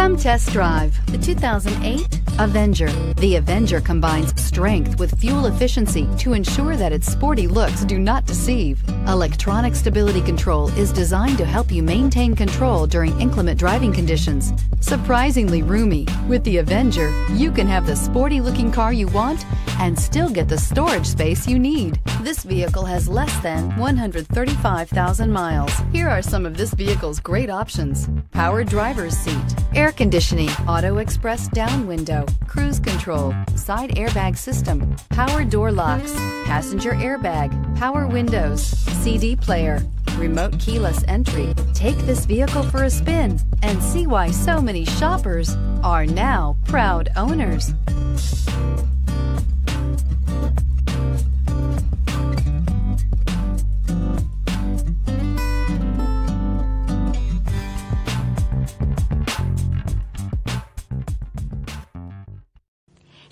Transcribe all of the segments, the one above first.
test drive the 2008 Avenger. The Avenger combines strength with fuel efficiency to ensure that its sporty looks do not deceive. Electronic stability control is designed to help you maintain control during inclement driving conditions. Surprisingly roomy, with the Avenger, you can have the sporty looking car you want and still get the storage space you need. This vehicle has less than 135,000 miles. Here are some of this vehicle's great options. Power driver's seat, air conditioning, auto express down window, cruise control, side airbag system, power door locks, passenger airbag, power windows, CD player, remote keyless entry. Take this vehicle for a spin and see why so many shoppers are now proud owners.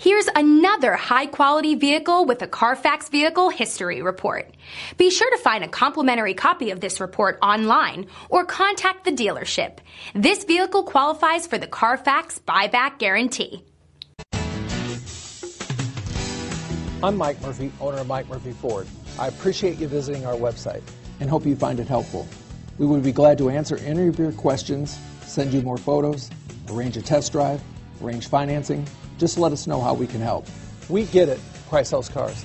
Here's another high quality vehicle with a Carfax Vehicle History Report. Be sure to find a complimentary copy of this report online or contact the dealership. This vehicle qualifies for the Carfax Buyback Guarantee. I'm Mike Murphy, owner of Mike Murphy Ford. I appreciate you visiting our website and hope you find it helpful. We would be glad to answer any of your questions, send you more photos, arrange a test drive, arrange financing. Just let us know how we can help. We get it. Price sells cars.